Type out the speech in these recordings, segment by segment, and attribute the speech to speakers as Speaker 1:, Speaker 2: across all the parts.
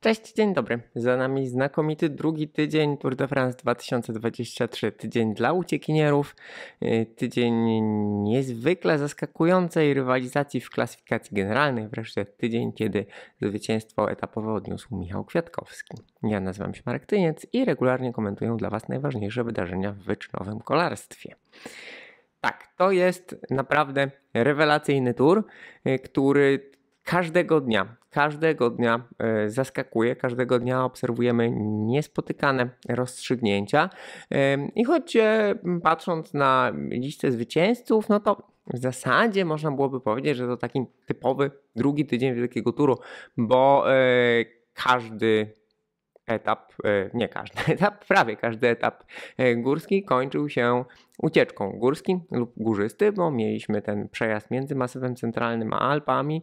Speaker 1: Cześć, dzień dobry. Za nami znakomity drugi tydzień Tour de France 2023. Tydzień dla uciekinierów, y, tydzień niezwykle zaskakującej rywalizacji w klasyfikacji generalnej, wreszcie tydzień, kiedy zwycięstwo etapowe odniósł Michał Kwiatkowski. Ja nazywam się Marek Tyniec i regularnie komentuję dla Was najważniejsze wydarzenia w wyczynowym kolarstwie. Tak, to jest naprawdę rewelacyjny tour, y, który każdego dnia, każdego dnia e, zaskakuje, każdego dnia obserwujemy niespotykane rozstrzygnięcia. E, I choć e, patrząc na listę zwycięzców, no to w zasadzie można byłoby powiedzieć, że to taki typowy drugi tydzień wielkiego turu, bo każdy etap, nie każdy etap, prawie każdy etap górski kończył się ucieczką górskim lub górzysty, bo mieliśmy ten przejazd między masywem centralnym a Alpami.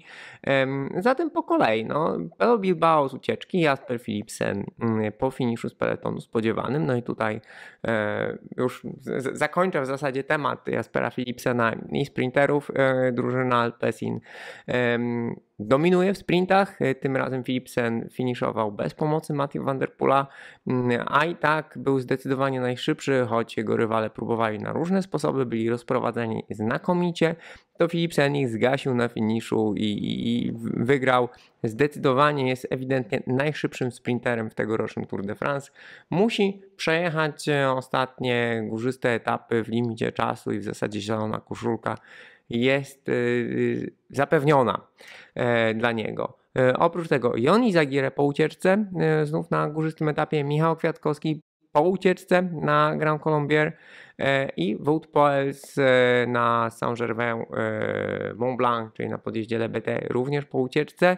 Speaker 1: Zatem po kolei, no, Pelo Bilbao z ucieczki, Jasper Philipsen mm, po finiszu z peletonu spodziewanym, no i tutaj e, już zakończę w zasadzie temat Jaspera Philipsena i sprinterów e, drużyna Alpesin dominuje w sprintach. E, tym razem Philipsen finiszował bez pomocy Matthew van der Poola, mm, a i tak był zdecydowanie najszybszy, choć jego rywale próbowali na różne sposoby, byli rozprowadzeni znakomicie, to Philipsen ich zgasił na finiszu i, i, wygrał. Zdecydowanie jest ewidentnie najszybszym sprinterem w tegorocznym Tour de France. Musi przejechać ostatnie górzyste etapy w limicie czasu i w zasadzie zielona koszulka jest yy, zapewniona yy, dla niego. Oprócz tego Joni Zagierę po ucieczce, znów na górzystym etapie Michał Kwiatkowski po ucieczce na Grand Colombier e, i Wout Poels e, na Saint-Germain e, Mont Blanc, czyli na podjeździe LBT również po ucieczce.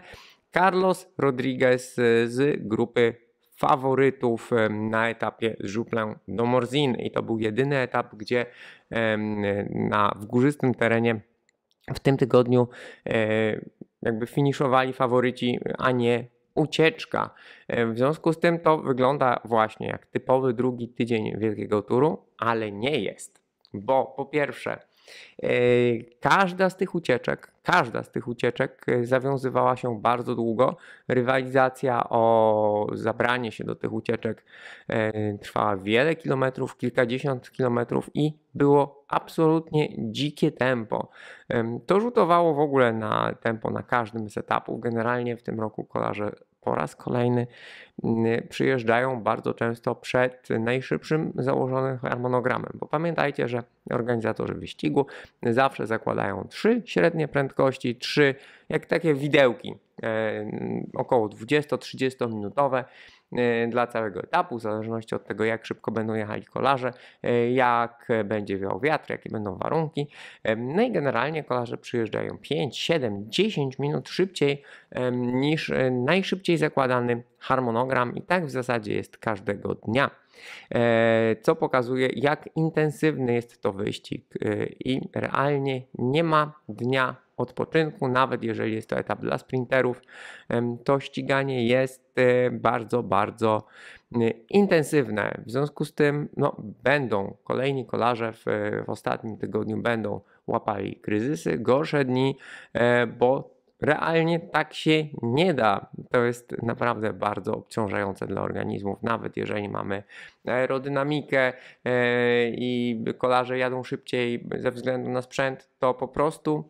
Speaker 1: Carlos Rodriguez z grupy faworytów na etapie z Żuplę do Morzin i to był jedyny etap, gdzie na, w górzystym terenie w tym tygodniu jakby finiszowali faworyci, a nie ucieczka. E, w związku z tym to wygląda właśnie jak typowy drugi tydzień wielkiego turu, ale nie jest. Bo po pierwsze, e, każda z tych ucieczek, każda z tych ucieczek e, zawiązywała się bardzo długo. Rywalizacja o zabranie się do tych ucieczek trwała wiele kilometrów, kilkadziesiąt kilometrów i było absolutnie dzikie tempo. To rzutowało w ogóle na tempo na każdym z etapów. Generalnie w tym roku kolarze po raz kolejny mm, przyjeżdżają bardzo często przed najszybszym założonym harmonogramem, bo pamiętajcie, że organizatorzy wyścigu zawsze zakładają trzy średnie prędkości, trzy jak takie widełki, e, około 20-30 minutowe dla całego etapu, w zależności od tego, jak szybko będą jechali kolarze, e, jak będzie wiał wiatr, jakie będą warunki. E, no i generalnie kolarze przyjeżdżają 5, 7, 10 minut szybciej niż najszybciej zakładany harmonogram i tak w zasadzie jest każdego dnia. Co pokazuje, jak intensywny jest to wyścig, i realnie nie ma dnia odpoczynku, nawet jeżeli jest to etap dla sprinterów, to ściganie jest e, bardzo, bardzo e, intensywne. W związku z tym no, będą kolejni kolarze w, w ostatnim tygodniu będą łapali kryzysy, gorsze dni, e, bo realnie tak się nie da. To jest naprawdę bardzo obciążające dla organizmów, nawet jeżeli mamy aerodynamikę i kolarze jadą szybciej ze względu na sprzęt, to po prostu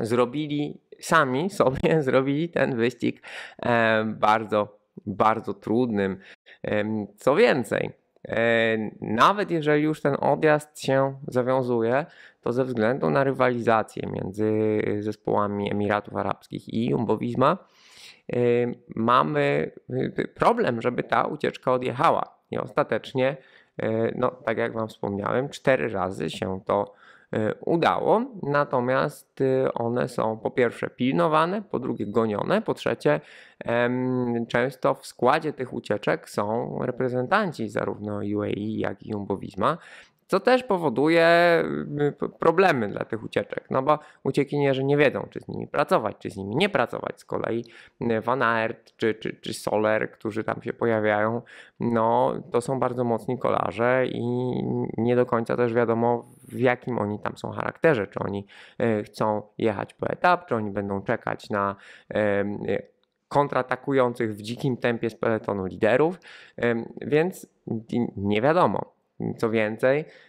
Speaker 1: zrobili sami sobie, zrobili ten wyścig e, bardzo, bardzo trudnym. E, co więcej, e, nawet jeżeli już ten odjazd się zawiązuje, to ze względu na rywalizację między zespołami Emiratów Arabskich i Jumbo Visma mamy problem, żeby ta ucieczka odjechała. I ostatecznie, no, tak jak Wam wspomniałem, cztery razy się to E, udało, natomiast y, one są po pierwsze pilnowane, po drugie gonione, po trzecie często w składzie tych ucieczek są reprezentanci zarówno UAE jak i Jumbo Visma, co też powoduje y, problemy dla tych ucieczek, no bo uciekinierzy nie wiedzą, czy z nimi pracować, czy z nimi nie pracować. Z kolei y, Van Aert czy, czy, czy Soler, którzy tam się pojawiają, no to są bardzo mocni kolarze i nie do końca też wiadomo, w jakim oni tam są charakterze, czy oni y, chcą jechać po etap, czy oni będą czekać na kontratakujących w dzikim tempie z peletonu liderów, więc nie wiadomo. Co więcej, E,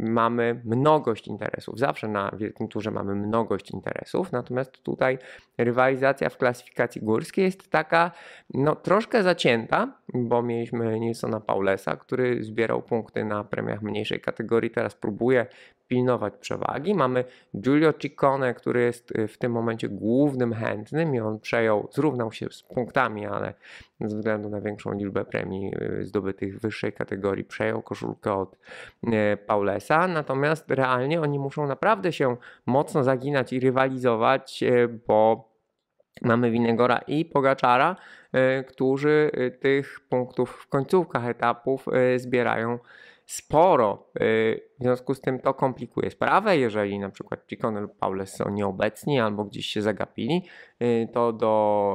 Speaker 1: mamy mnogość interesów. Zawsze na Wielkim Turze mamy mnogość interesów, natomiast tutaj rywalizacja w klasyfikacji górskiej jest taka no, troszkę zacięta, bo mieliśmy Nilsona Paulesa, który zbierał punkty na premiach mniejszej kategorii, teraz próbuje pilnować przewagi. Mamy Giulio Ciccone, który jest y, w tym momencie głównym chętnym i on przejął, zrównał się z punktami, ale ze względu na większą liczbę premii y, zdobytych w wyższej kategorii przejął koszulkę od y, Paulesa. Natomiast realnie oni muszą naprawdę się mocno zaginać i rywalizować, bo mamy Winegora i Pogaczara, którzy tych punktów w końcówkach etapów zbierają sporo. Y, w związku z tym to komplikuje sprawę. Jeżeli na przykład Ciccone lub Paules są nieobecni albo gdzieś się zagapili, y, to do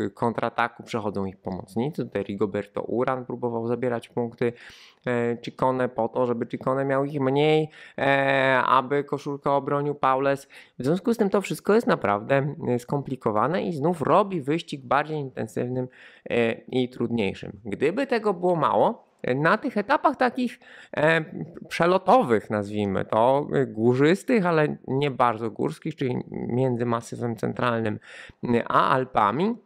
Speaker 1: y, kontrataku przechodzą ich pomocnicy. Tutaj Rigoberto Uran próbował zabierać punkty Ciccone po to, żeby Ciccone miał ich mniej, aby koszulkę obronił Paules. W związku z tym to wszystko jest naprawdę skomplikowane i znów robi wyścig bardziej intensywnym i trudniejszym. Gdyby tego było mało, na tych etapach takich e, przelotowych, nazwijmy to, górzystych, ale nie bardzo górskich, czyli między masywem centralnym a Alpami,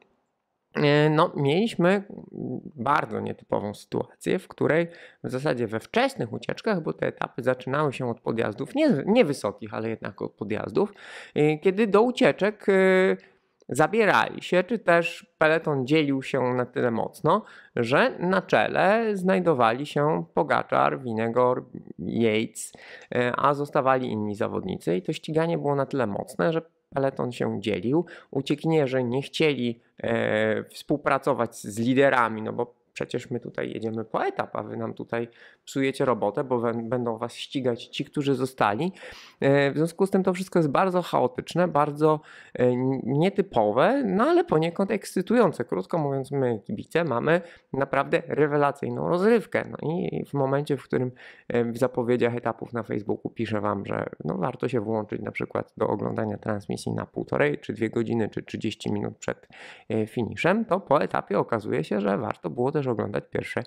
Speaker 1: e, no, mieliśmy bardzo nietypową sytuację, w której w zasadzie we wczesnych ucieczkach, bo te etapy zaczynały się od podjazdów nie, niewysokich, ale jednak od podjazdów, e, kiedy do ucieczek zabierali się, czy też peleton dzielił się na tyle mocno, że na czele znajdowali się Pogaczar, Winegor, Yates, e, a zostawali inni zawodnicy i to ściganie było na tyle mocne, że peleton się dzielił. Uciekinierzy nie chcieli e, współpracować z liderami, no bo przecież my tutaj jedziemy po etap, a wy nam tutaj psujecie robotę, bo będą was ścigać ci, którzy zostali. E, w związku z tym to wszystko jest bardzo chaotyczne, bardzo e, nietypowe, no ale poniekąd ekscytujące. Krótko mówiąc, my kibice mamy naprawdę rewelacyjną rozrywkę. No i w momencie, w którym e, w zapowiedziach etapów na Facebooku piszę wam, że no warto się włączyć na przykład do oglądania transmisji na półtorej, czy dwie godziny, czy 30 minut przed finiszem, to po etapie okazuje się, że warto było też oglądać pierwsze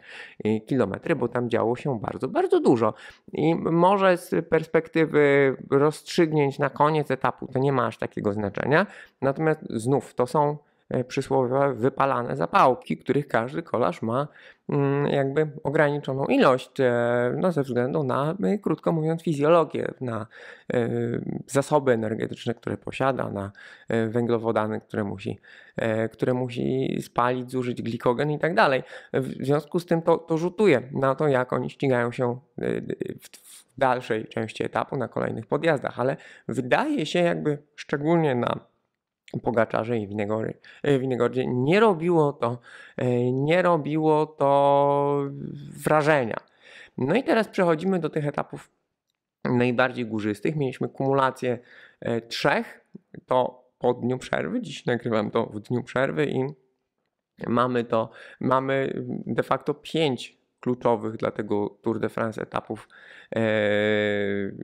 Speaker 1: kilometry, bo tam działo się bardzo, bardzo dużo. I może z perspektywy rozstrzygnięć na koniec etapu to nie ma aż takiego znaczenia. Natomiast znów to są przysłowiowe wypalane zapałki, których każdy kolarz ma Mm, jakby ograniczoną ilość, e, no ze względu na, e, krótko mówiąc, fizjologię, na e, zasoby energetyczne, które posiada, na węglowodany, które musi, które musi spalić, zużyć glikogen i tak dalej. W związku z tym to, to rzutuje na to, jak oni ścigają się w, w dalszej części etapu, na kolejnych podjazdach, ale wydaje się jakby szczególnie na Pogaczarze i Winegory, e, Winegordzie nie robiło to, e, nie robiło to wrażenia. No i teraz przechodzimy do tych etapów najbardziej górzystych. Mieliśmy kumulację e, trzech, to po dniu przerwy. Dziś nagrywam to w dniu przerwy i mamy to, mamy de facto pięć kluczowych dla tego Tour de France etapów e,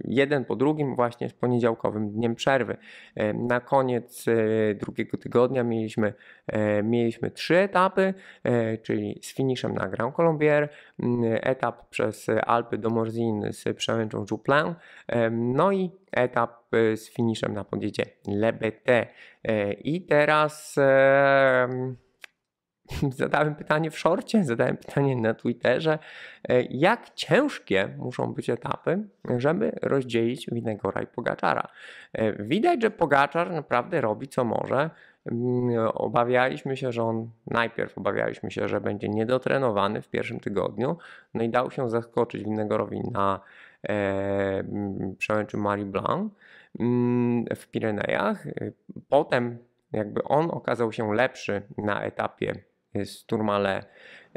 Speaker 1: jeden po drugim właśnie z poniedziałkowym dniem przerwy. E, na koniec e, drugiego tygodnia mieliśmy, mieliśmy trzy etapy, czyli z finiszem na Grand Colombier, etap przez Alpy do Morzin z przełęczą Jouplin, no i etap z finiszem na podjeździe Le I teraz zadałem pytanie w szorcie, zadałem pytanie na Twitterze, e, jak ciężkie muszą być etapy, żeby rozdzielić Winegora i Pogaczara. E, widać, że Pogaczar naprawdę robi co może. Mm, obawialiśmy się, że on najpierw obawialiśmy się, że będzie niedotrenowany w pierwszym tygodniu, no i dał się zaskoczyć Winegorowi na e, mm, przełęczy Marie Blanc mm, w Pirenejach. Potem jakby on okazał się lepszy na etapie z Turmale,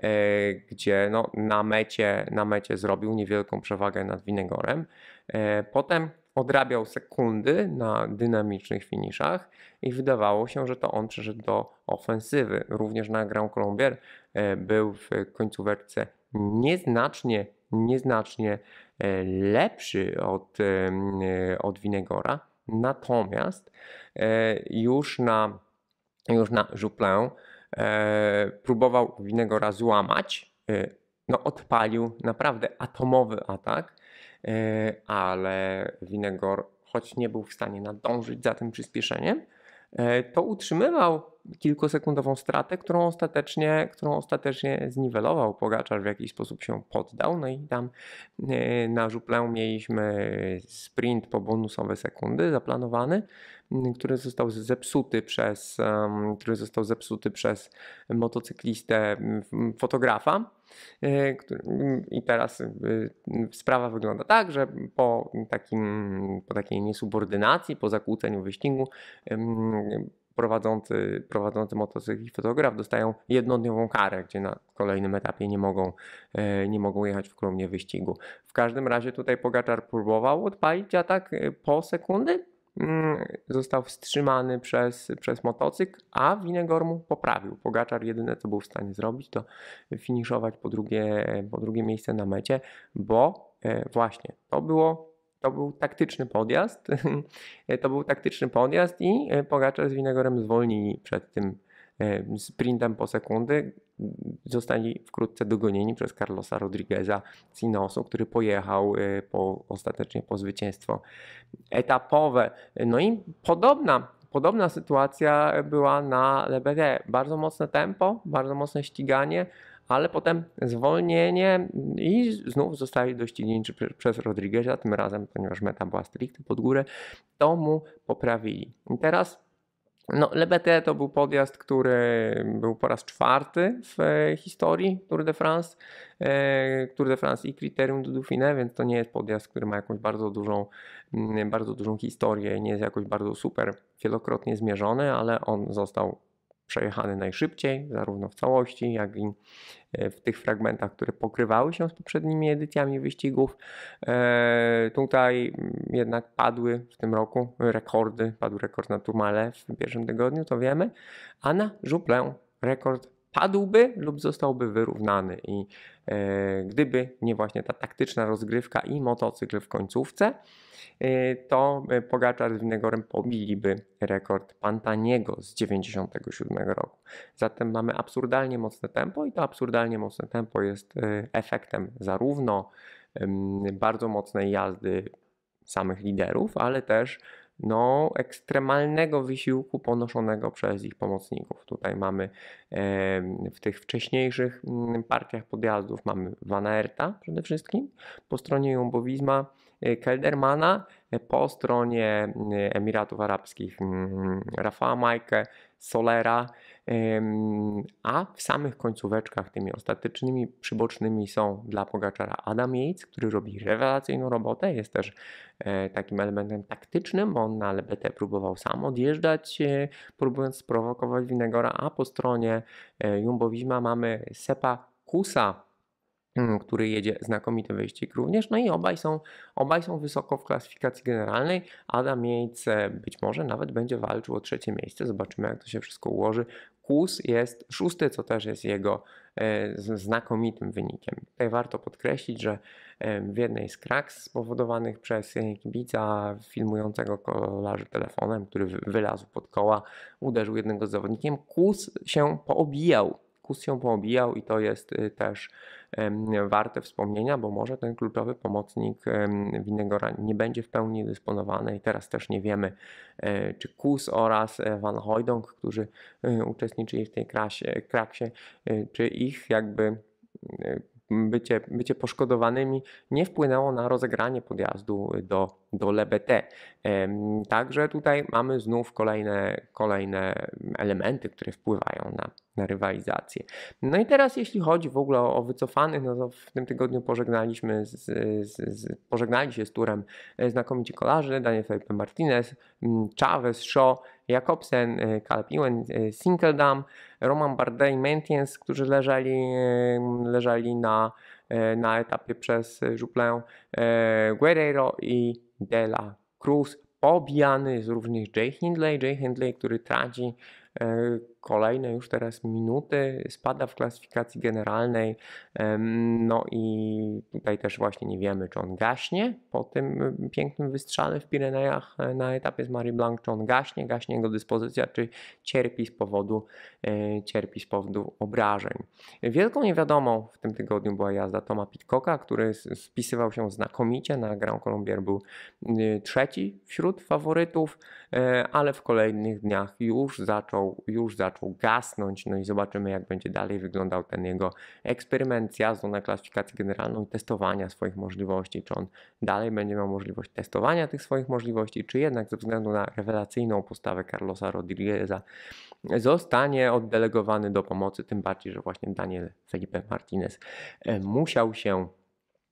Speaker 1: e, gdzie no, na, mecie, na mecie zrobił niewielką przewagę nad Winegorem. E, potem odrabiał sekundy na dynamicznych finiszach i wydawało się, że to on przeszedł do ofensywy. Również na Grand Colombier e, był w końcówce nieznacznie, nieznacznie lepszy od, od Winegora. Natomiast już na już na Jouplin, e, próbował Winegora złamać, e, no odpalił naprawdę atomowy atak, e, ale Winegor, choć nie był w stanie nadążyć za tym przyspieszeniem, e, to utrzymywał kilkusekundową stratę, którą ostatecznie, którą ostatecznie zniwelował. Pogaczar w jakiś sposób się poddał, no i tam e, na żuplę mieliśmy sprint po bonusowe sekundy zaplanowany, który został zepsuty przez, który został zepsuty przez motocyklistę fotografa. E, I teraz sprawa wygląda tak, że po, takim, po takiej niesubordynacji, po zakłóceniu wyścigu, prowadzący, prowadzący motocykl i fotograf dostają jednodniową karę, gdzie na kolejnym etapie nie mogą, e, nie mogą jechać w kolumnie wyścigu. W każdym razie tutaj Pogaczar próbował odpalić atak e, po sekundy, mm, został wstrzymany przez, przez motocykl, a Winegor mu poprawił. Pogaczar jedyne co był w stanie zrobić to finiszować po drugie, po drugie miejsce na mecie, bo e, właśnie to było to był taktyczny podjazd. to był taktyczny podjazd i e, Pogaczar z Winegorem zwolnili przed tym sprintem po sekundy. Zostali wkrótce dogonieni przez Carlosa Rodrigueza z Inosu, który pojechał e, po, ostatecznie po zwycięstwo etapowe. No i podobna Podobna sytuacja była na LBD. Bardzo mocne tempo, bardzo mocne ściganie, ale potem zwolnienie i znów zostali doścignięci przez Rodrigueza, tym razem, ponieważ meta była stricte pod górę, to mu poprawili. I teraz no, LBT to był podjazd, który był po raz czwarty w historii Tour de France, e, Tour de France i Criterium du Dauphiné, więc to nie jest podjazd, który ma jakąś bardzo dużą, mm, bardzo dużą historię, nie jest jakoś bardzo super wielokrotnie zmierzony, ale on został przejechany najszybciej, zarówno w całości, jak i e, w tych fragmentach, które pokrywały się z poprzednimi edycjami wyścigów. E, tutaj jednak padły w tym roku rekordy, padł rekord na Tourmalet w pierwszym tygodniu, to wiemy, a na Jouplin rekord padłby lub zostałby wyrównany i e, gdyby nie właśnie ta taktyczna rozgrywka i motocykl w końcówce, e, to Pogaczar z Winegorem pobiliby rekord Pantaniego z 97 roku. Zatem mamy absurdalnie mocne tempo i to absurdalnie mocne tempo jest e, efektem zarówno bardzo mocnej jazdy samych liderów, ale też no, ekstremalnego wysiłku ponoszonego przez ich pomocników. Tutaj mamy w tych wcześniejszych mm, partiach podjazdów mamy Van Aerta przede wszystkim, po stronie Jumbowizma Keldermana, po stronie e, Emiratów Arabskich mm, Rafała Majkę, Solera, a w samych końcóweczkach tymi ostatecznymi, przybocznymi są dla Pogaczara Adam Yates, który robi rewelacyjną robotę, jest też e, takim elementem taktycznym, on na LBT próbował sam odjeżdżać, e, próbując sprowokować Winegora, a po stronie Jumbo Visma mamy Sepa Kusa, który jedzie znakomity wyścig również. No i obaj są, obaj są wysoko w klasyfikacji generalnej. Adam Yates być może nawet będzie walczył o trzecie miejsce. Zobaczymy, jak to się wszystko ułoży. Kus jest szósty, co też jest jego e, znakomitym wynikiem. Tutaj warto podkreślić, że e, w jednej z kraks spowodowanych przez kibica filmującego kolarzy telefonem, który wylazł pod koła, uderzył jednego z zawodnikiem, Kus się poobijał dyskusją poobijał i to jest y, też warte wspomnienia, bo może ten kluczowy pomocnik Winegora nie będzie w pełni dysponowany i teraz też nie wiemy, e, czy Kus oraz e, Van Hojdong, którzy e, uczestniczyli w tej krasie, kraksie, czy ich jakby bycie, bycie poszkodowanymi nie wpłynęło na rozegranie podjazdu do, do LBT. Także tutaj mamy znów kolejne, kolejne elementy, które wpływają na, na rywalizację. No i teraz jeśli chodzi w ogóle o, wycofanych, no to w tym tygodniu pożegnaliśmy z, z, z, pożegnali się z turem e, znakomici kolarze, Daniel Felipe Martinez, Chavez, Shaw, Jakobsen, e, Caleb Ewan, e, Sinkeldam, Roman Bardet i Mentiens, którzy leżeli, leżeli na, na etapie przez Juplę, Guerrero i De La Cruz. Pobijany jest również Jay Hindley, Jay Hindley, który traci kolejne już teraz minuty, spada w klasyfikacji generalnej. No i tutaj też właśnie nie wiemy, czy on gaśnie po tym pięknym wystrzale w Pirenejach e, na etapie z Marie Blanc, czy on gaśnie, gaśnie jego dyspozycja, czy cierpi z powodu, e, cierpi z powodu obrażeń. Wielką niewiadomą w tym tygodniu była jazda Toma Pitcocka, który spisywał się znakomicie na Grand Colombier, był y, trzeci wśród faworytów, e, ale w kolejnych dniach już zaczął, już zaczął gasnąć, no i zobaczymy jak będzie dalej wyglądał ten jego eksperyment z jazdą na klasyfikację generalną i testowania swoich możliwości, czy on dalej będzie miał możliwość testowania tych swoich możliwości, czy jednak ze względu na rewelacyjną postawę Carlosa Rodrigueza zostanie oddelegowany do pomocy, tym bardziej, że właśnie Daniel Felipe Martinez e, musiał się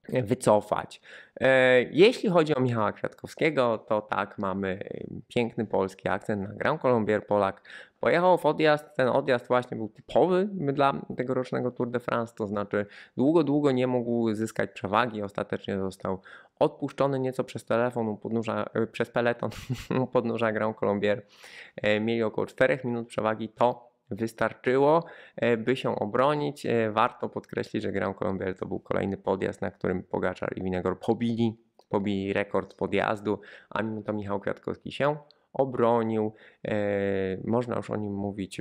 Speaker 1: wycofać. E, jeśli chodzi o Michała Kwiatkowskiego, to tak, mamy piękny polski akcent na Grand Colombier Polak. Pojechał w odjazd, ten odjazd właśnie był typowy dla tegorocznego Tour de France, to znaczy długo, długo nie mógł zyskać przewagi, ostatecznie został odpuszczony nieco przez telefon, podnóża, e, przez peleton podnóża Grand Colombier. E, mieli około 4 minut przewagi, to wystarczyło, e, by się obronić. E, warto podkreślić, że Grand Colombier to był kolejny podjazd, na którym Pogaczar i Winegor pobili, pobili rekord podjazdu, a mimo to Michał Kwiatkowski się obronił. E, można już o nim mówić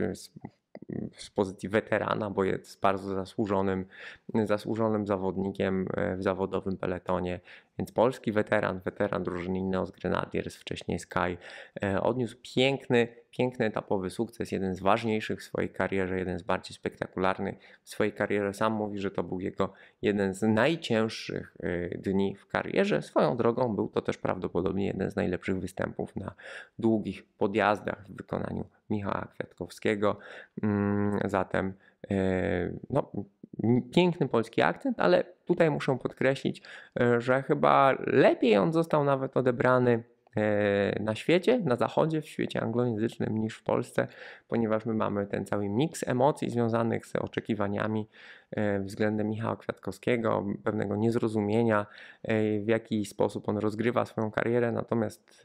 Speaker 1: z, pozycji weterana, bo jest bardzo zasłużonym, zasłużonym zawodnikiem w zawodowym peletonie. Więc polski weteran, weteran drużyny Ineos Grenadiers, wcześniej Sky, odniósł piękny, piękny etapowy sukces, jeden z ważniejszych w swojej karierze, jeden z bardziej spektakularnych w swojej karierze. Sam mówi, że to był jego jeden z najcięższych y, dni w karierze. Swoją drogą był to też prawdopodobnie jeden z najlepszych występów na długich podjazdach w wykonaniu Michała Kwiatkowskiego. Mm, zatem y, no, piękny polski akcent, ale tutaj muszę podkreślić, y, że chyba lepiej on został nawet odebrany E, na świecie, na zachodzie, w świecie anglojęzycznym niż w Polsce, ponieważ my mamy ten cały miks emocji związanych z oczekiwaniami e, względem Michała Kwiatkowskiego, pewnego niezrozumienia, e, w jaki sposób on rozgrywa swoją karierę. Natomiast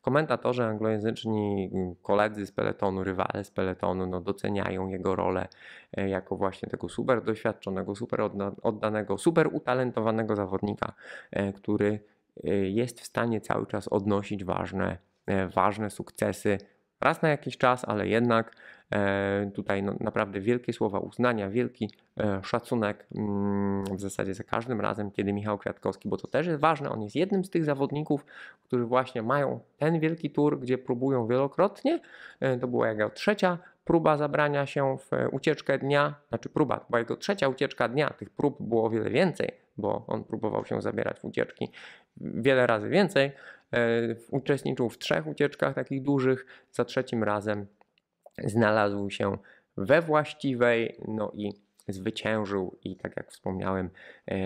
Speaker 1: komentatorzy anglojęzyczni, koledzy z peletonu, rywale z peletonu, no, doceniają jego rolę jako właśnie tego super doświadczonego, super oddanego, super utalentowanego zawodnika, który jest w stanie cały czas odnosić ważne, e, ważne sukcesy raz na jakiś czas, ale jednak e, tutaj no, naprawdę wielkie słowa uznania, wielki e, szacunek mm, w zasadzie za każdym razem, kiedy Michał Kwiatkowski, bo to też jest ważne, on jest jednym z tych zawodników, którzy właśnie mają ten wielki tour, gdzie próbują wielokrotnie. To była jego trzecia próba zabrania się w ucieczkę dnia, znaczy próba, była jego trzecia ucieczka dnia, tych prób było o wiele więcej, bo on próbował się zabierać w ucieczki wiele razy więcej. E, uczestniczył w trzech ucieczkach takich dużych, za trzecim razem znalazł się we właściwej, no i zwyciężył i tak jak wspomniałem, e,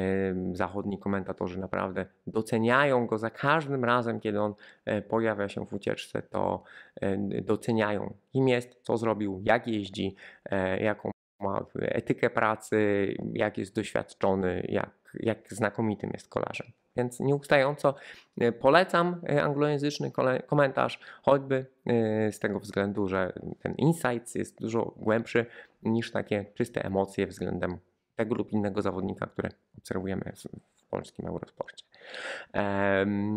Speaker 1: zachodni komentatorzy naprawdę doceniają go za każdym razem, kiedy on e, pojawia się w ucieczce, to doceniają kim jest, co zrobił, jak jeździ, jaką ma etykę pracy, jak jest doświadczony, jak, jak znakomitym jest kolarzem. Więc nieustająco e, polecam e, anglojęzyczny komentarz, choćby e, z tego względu, że ten insight jest dużo głębszy niż takie czyste emocje względem tego lub innego zawodnika, które obserwujemy w polskim Eurosporcie.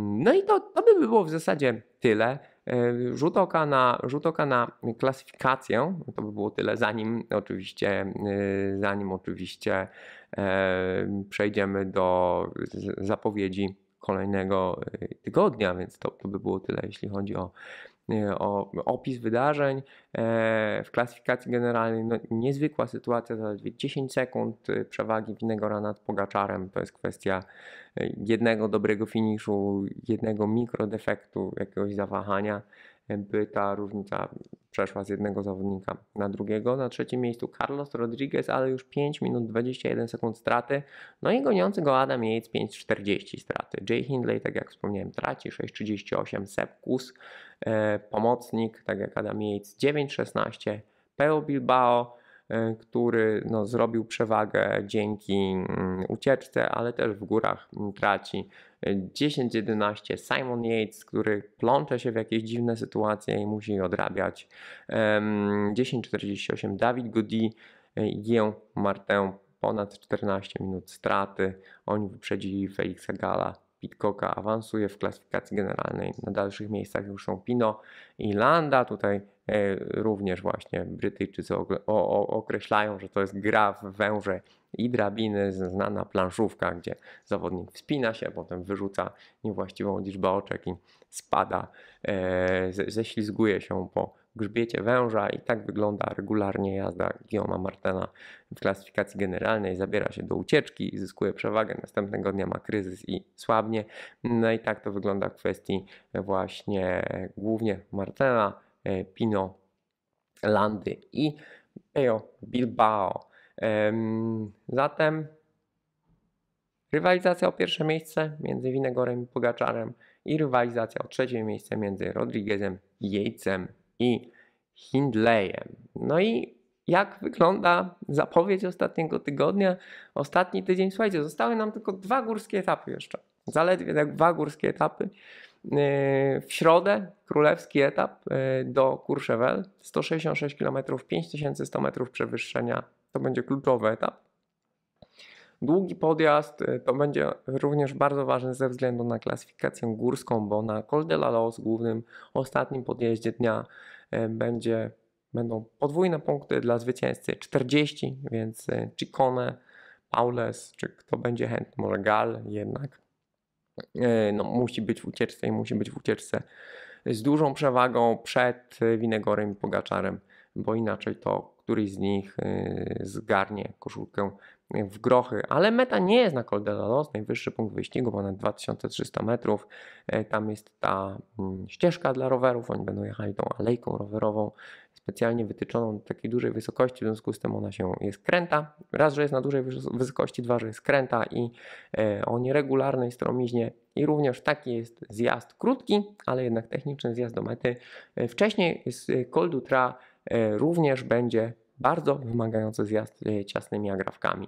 Speaker 1: No i to, to by było w zasadzie tyle. Rzut oka, na, rzut oka na klasyfikację, to by było tyle, zanim oczywiście, zanim oczywiście przejdziemy do zapowiedzi kolejnego tygodnia, więc to, to by było tyle, jeśli chodzi o, o opis wydarzeń. E, w klasyfikacji generalnej no, niezwykła sytuacja, zaledwie 10 sekund y, przewagi Winegora nad Pogaczarem. To jest kwestia jednego dobrego finiszu, jednego mikrodefektu, jakiegoś zawahania by ta różnica przeszła z jednego zawodnika na drugiego. Na trzecim miejscu Carlos Rodriguez, ale już 5 minut 21 sekund straty. No i goniący go Adam Yates 5.40 straty. Jay Hindley, tak jak wspomniałem, traci 6.38. Sepp Kus, e, pomocnik, tak jak Adam Yates 9.16. Peo Bilbao który no, zrobił przewagę dzięki mm, ucieczce, ale też w górach mm, traci. 10-11 Simon Yates, który plącze się w jakieś dziwne sytuacje i musi odrabiać. 10-48 David Gody i Guillaume Martin ponad 14 minut straty. Oni wyprzedzili Felixa Gala Pitcocka awansuje w klasyfikacji generalnej. Na dalszych miejscach już są Pino i Landa. Tutaj e, również właśnie Brytyjczycy określają, że to jest gra w węże i drabiny, znana planszówka, gdzie zawodnik wspina się, potem wyrzuca niewłaściwą liczbę oczek i spada, e, ześlizguje się po grzbiecie węża i tak wygląda regularnie jazda Guillaume'a Martena w klasyfikacji generalnej. Zabiera się do ucieczki, zyskuje przewagę, następnego dnia ma kryzys i słabnie. No i tak to wygląda w kwestii właśnie głównie Martena, e, Pino, Landy i Peo Bilbao. Zatem rywalizacja o pierwsze miejsce między Winegorem i Pogaczarem i rywalizacja o trzecie miejsce między Rodriguezem i Yatesem i Hindleyem. No i jak wygląda zapowiedź ostatniego tygodnia? Ostatni tydzień, słuchajcie, zostały nam tylko dwa górskie etapy jeszcze. Zaledwie tak dwa górskie etapy. Yy, w środę królewski etap yy, do Courchevel, 166 km, 5100 metrów przewyższenia. To będzie kluczowy etap. Długi podjazd yy, to będzie również bardzo ważny ze względu na klasyfikację górską, bo na Col de la Los, głównym ostatnim podjeździe dnia, będzie, będą podwójne punkty dla zwycięzcy 40, więc Ciccone, Paules, czy kto będzie chętny, może Gal jednak. E, no, musi być w ucieczce i musi być w ucieczce z dużą przewagą przed Winegorem i Pogaczarem, bo inaczej to któryś z nich e, zgarnie koszulkę w grochy, ale meta nie jest na Col de la Los, najwyższy punkt wyścigu, ponad 2300 metrów. E, tam jest ta mm, ścieżka dla rowerów, oni będą jechali tą alejką rowerową specjalnie wytyczoną do takiej dużej wysokości, w związku z tym ona się jest kręta. Raz, że jest na dużej wysokości, dwa, że jest kręta i e, o nieregularnej stromiźnie i również taki jest zjazd krótki, ale jednak techniczny zjazd do mety. E, wcześniej z Col d'Utra również będzie bardzo wymagający zjazd ciasnymi agrafkami.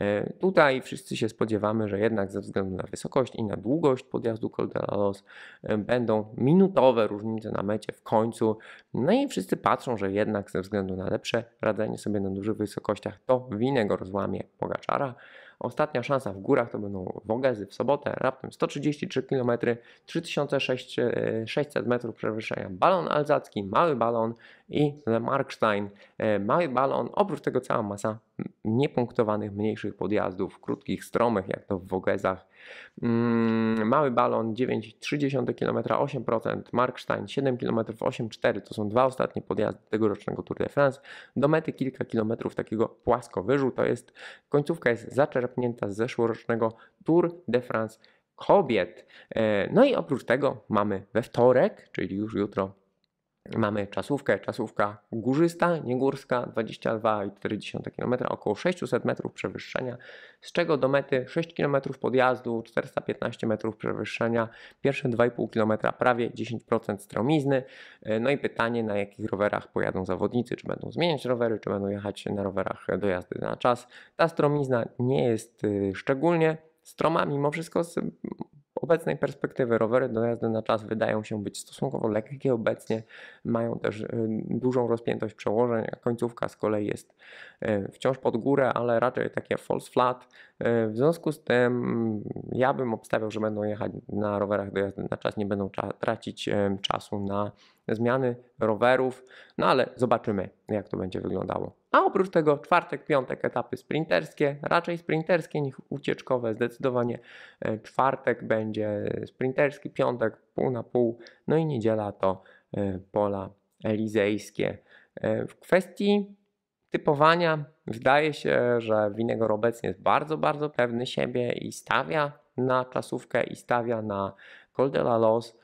Speaker 1: E, tutaj wszyscy się spodziewamy, że jednak ze względu na wysokość i na długość podjazdu Col de la Los e, będą minutowe różnice na mecie w końcu. No i wszyscy patrzą, że jednak ze względu na lepsze radzenie sobie na dużych wysokościach to winego rozłamie Pogaczara. Ostatnia szansa w górach to będą Wogezy w sobotę, raptem 133 km, 3600 metrów przewyższenia. Balon alzacki, mały balon i Markstein, e, mały balon. Oprócz tego cała masa niepunktowanych, mniejszych podjazdów, krótkich, stromych, jak to w Wogezach. Mm, mały balon 9,3 km 8%, Markstein 7 km 8,4 to są dwa ostatnie podjazdy tegorocznego Tour de France. Do mety kilka kilometrów takiego płaskowyżu, to jest końcówka jest zaczerpnięta z zeszłorocznego Tour de France kobiet. E, no i oprócz tego mamy we wtorek, czyli już jutro Mamy czasówkę, czasówka górzysta, niegórska, 22,4 km, około 600 metrów przewyższenia, z czego do mety 6 km podjazdu, 415 metrów przewyższenia, pierwsze 2,5 km prawie 10% stromizny. No i pytanie, na jakich rowerach pojadą zawodnicy, czy będą zmieniać rowery, czy będą jechać na rowerach do jazdy na czas. Ta stromizna nie jest y, szczególnie stroma, mimo wszystko obecnej perspektywy rowery do jazdy na czas wydają się być stosunkowo lekkie obecnie, mają też y, dużą rozpiętość przełożeń, a końcówka z kolei jest y, wciąż pod górę, ale raczej takie false flat. Y, w związku z tym ja bym obstawiał, że będą jechać na rowerach do jazdy na czas, nie będą tracić czasu na zmiany rowerów, no ale zobaczymy jak to będzie wyglądało. A oprócz tego czwartek, piątek etapy sprinterskie, raczej sprinterskie niż ucieczkowe. Zdecydowanie e, czwartek będzie sprinterski, piątek pół na pół, no i niedziela to e, pola elizejskie. E, w kwestii typowania wydaje się, że Winegor obecnie jest bardzo, bardzo pewny siebie i stawia na czasówkę i stawia na Col de la Los.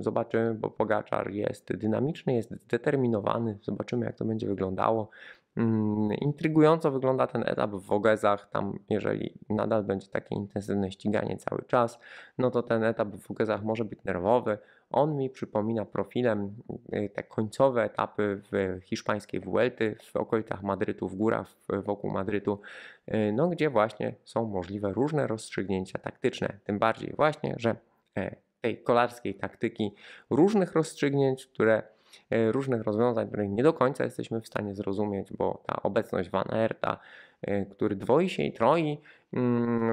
Speaker 1: Zobaczymy, bo Pogaczar jest dynamiczny, jest zdeterminowany. Zobaczymy, jak to będzie wyglądało. Mm, Intrygująco wygląda ten etap w Wogezach. Tam, jeżeli nadal będzie takie intensywne ściganie cały czas, no to ten etap w Wogezach może być nerwowy. On mi przypomina profilem y, te końcowe etapy w hiszpańskiej Vuelty, w okolicach Madrytu, w górach wokół Madrytu, y, no gdzie właśnie są możliwe różne rozstrzygnięcia taktyczne. Tym bardziej właśnie, że e, tej kolarskiej taktyki, różnych rozstrzygnięć, które e, różnych rozwiązań, których nie do końca jesteśmy w stanie zrozumieć, bo ta obecność Van Aerta, e, który dwoi się i troi,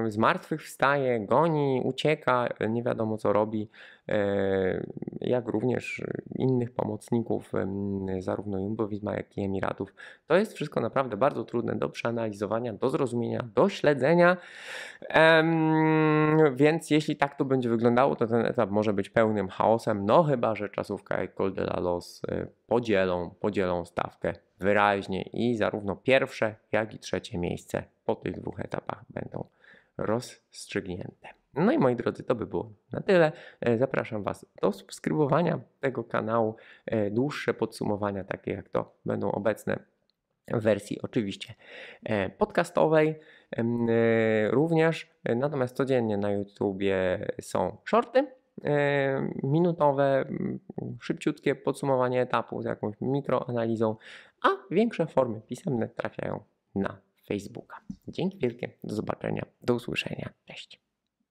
Speaker 1: z martwych wstaje, goni, ucieka, e, nie wiadomo co robi, e, jak również innych pomocników, zarówno Jumbo-Visma, jak i Emiratów. To jest wszystko naprawdę bardzo trudne do przeanalizowania, do zrozumienia, do śledzenia. Więc jeśli tak to będzie wyglądało, to ten etap może być pełnym chaosem, no chyba, że czasówka i Col la Los y, podzielą, podzielą stawkę wyraźnie i zarówno pierwsze, jak i trzecie miejsce po tych dwóch etapach będą rozstrzygnięte. No i moi drodzy, to by było na tyle. E, Zapraszam Was do subskrybowania tego kanału. E, Dłuższe podsumowania, takie jak to, będą obecne w wersji oczywiście e, podcastowej również. Natomiast codziennie na YouTubie są shorty minutowe, szybciutkie podsumowanie etapu z jakąś mikroanalizą, a większe formy pisemne trafiają na Facebooka. Dzięki wielkie, do zobaczenia, do usłyszenia, cześć.